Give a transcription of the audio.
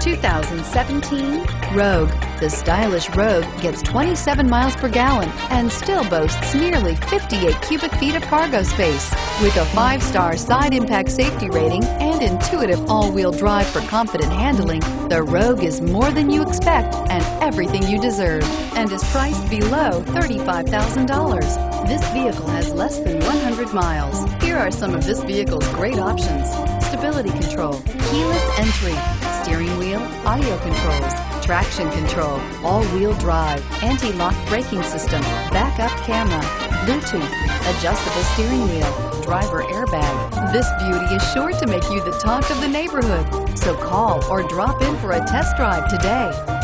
2017 Rogue. The stylish Rogue gets 27 miles per gallon and still boasts nearly 58 cubic feet of cargo space. With a five-star side impact safety rating and intuitive all-wheel drive for confident handling, the Rogue is more than you expect and everything you deserve and is priced below $35,000. This vehicle has less than 100 miles. Here are some of this vehicle's great options. Stability control, keyless entry, steering wheel, audio controls, traction control, all-wheel drive, anti-lock braking system, backup camera, Bluetooth, adjustable steering wheel, driver airbag. This beauty is sure to make you the talk of the neighborhood. So call or drop in for a test drive today.